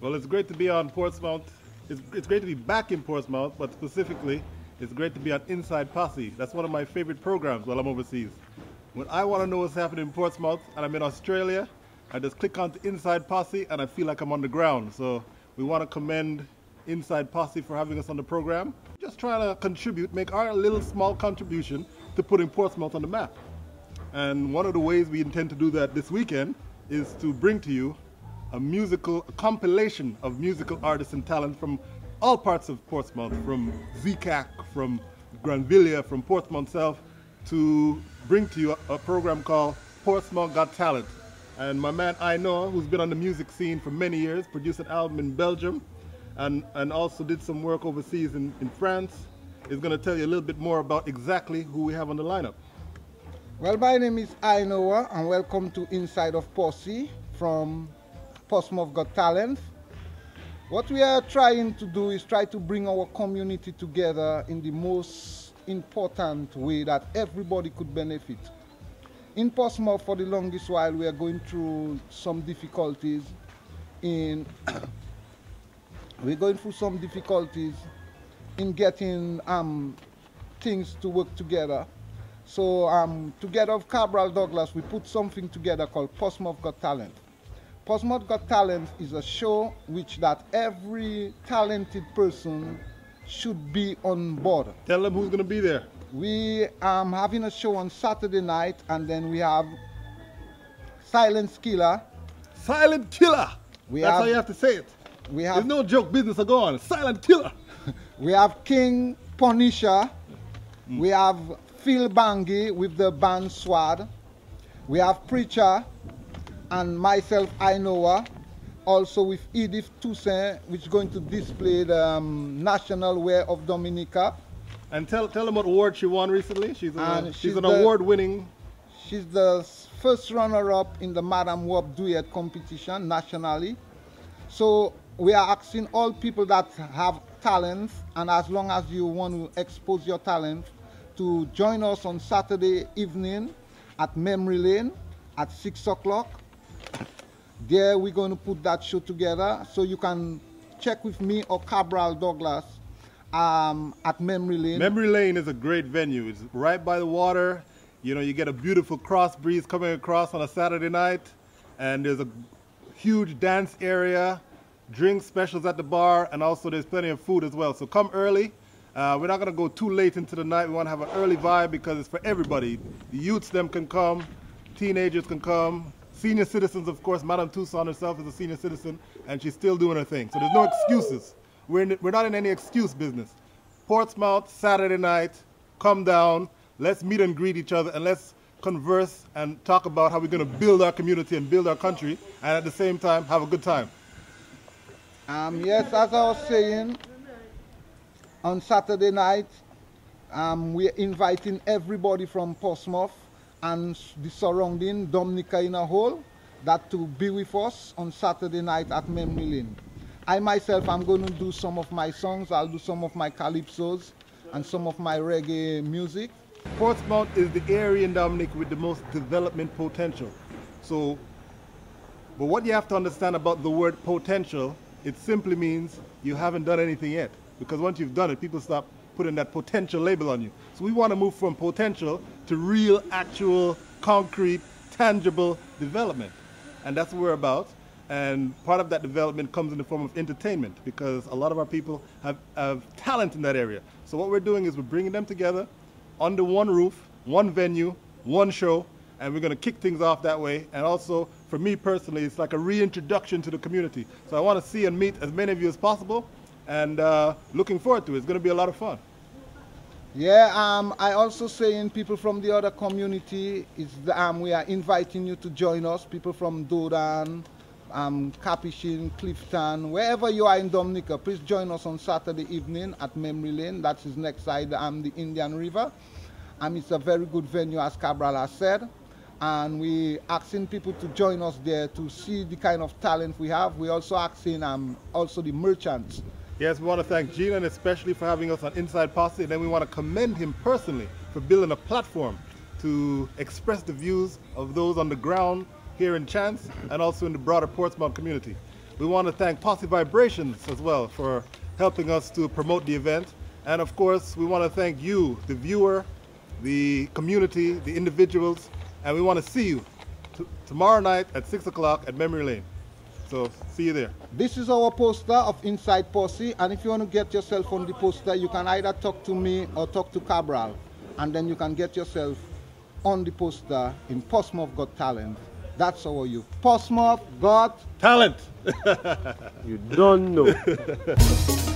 Well, it's great to be on Portsmouth. It's, it's great to be back in Portsmouth, but specifically, it's great to be on Inside Possie. That's one of my favorite programs while I'm overseas. When I want to know what's happening in Portsmouth and I'm in Australia, I just click on to Inside Possie and I feel like I'm on the ground. So we want to commend Inside Possie for having us on the program. Just trying to contribute, make our little small contribution to putting Portsmouth on the map. And one of the ways we intend to do that this weekend is to bring to you a musical a compilation of musical artists and talent from all parts of Portsmouth, from Zicack, from Glanvillia, from Portsmouth itself, to bring to you a, a program called Portsmouth Got Talent. And my man I know, who's been on the music scene for many years, produced an album in Belgium, and, and also did some work overseas in, in France, is going to tell you a little bit more about exactly who we have on the lineup. Well, my name is Ainoa, and welcome to Inside of Possie from Portsmouth Got Talent. What we are trying to do is try to bring our community together in the most important way that everybody could benefit. In Portsmouth, for the longest while, we are going through some difficulties in we're going through some difficulties in getting um, things to work together. So um, together with Cabral Douglas, we put something together called Portsmouth Got Talent. Portsmouth Got Talent is a show which that every talented person should be on board. Tell them who's going to be there. We are um, having a show on Saturday night, and then we have Silent Killer. Silent Killer. We That's have, how you have to say it. We have. There's no joke business to go on. Silent Killer. we have King Punisher. Mm. We have Phil Bangi with the band Swad. We have Preacher and myself, Ainoa, also with Edith Toussaint, which is going to display the um, national wear of Dominica. And tell, tell them what award she won recently. She's, a, she's, she's an award-winning... She's the first runner-up in the Madame Wob Dwiyet competition nationally. So we are asking all people that have talents, and as long as you want to expose your talent, to join us on Saturday evening at Memory Lane at 6 o'clock there we're going to put that show together so you can check with me or Cabral Douglas um, at Memory Lane. Memory Lane is a great venue. It's right by the water. You know, you get a beautiful cross breeze coming across on a Saturday night, and there's a huge dance area, drink specials at the bar, and also there's plenty of food as well. So come early. Uh, we're not going to go too late into the night. We want to have an early vibe because it's for everybody. The youths them can come, teenagers can come, Senior citizens, of course, Madame Toussaint herself is a senior citizen, and she's still doing her thing. So there's no excuses. We're, in, we're not in any excuse business. Portsmouth, Saturday night, come down, let's meet and greet each other, and let's converse and talk about how we're going to build our community and build our country, and at the same time, have a good time. Um, yes, as I was saying, on Saturday night, um, we're inviting everybody from Portsmouth and the surrounding Dominica in a whole that to be with us on Saturday night at Memory Lane. I myself I'm going to do some of my songs, I'll do some of my calypsos and some of my reggae music. Portsmouth is the area in Dominica with the most development potential. So, but what you have to understand about the word potential, it simply means you haven't done anything yet. Because once you've done it, people stop putting that potential label on you. So we want to move from potential to real, actual, concrete, tangible development. And that's what we're about. And part of that development comes in the form of entertainment because a lot of our people have, have talent in that area. So what we're doing is we're bringing them together under one roof, one venue, one show, and we're going to kick things off that way. And also, for me personally, it's like a reintroduction to the community. So I want to see and meet as many of you as possible and uh, looking forward to it. It's going to be a lot of fun. Yeah, um, I also saying people from the other community is um, we are inviting you to join us. People from Dodan, um, Capuchin, Clifton, wherever you are in Dominica, please join us on Saturday evening at Memory Lane. That's his next side, um, the Indian River. Um, it's a very good venue, as Cabral has said. And we asking people to join us there to see the kind of talent we have. We also asking um, also the merchants Yes, we want to thank Gina especially for having us on Inside Possie, and then we want to commend him personally for building a platform to express the views of those on the ground here in Chance and also in the broader Portsmouth community. We want to thank Posse Vibrations as well for helping us to promote the event. And of course, we want to thank you, the viewer, the community, the individuals, and we want to see you tomorrow night at 6 o'clock at Memory Lane. So see you there. This is our poster of Inside Possie, and if you want to get yourself on the poster, you can either talk to me or talk to Cabral, and then you can get yourself on the poster in Portsmouth Got Talent. That's our youth. Portsmouth got talent. you don't know. Whoa!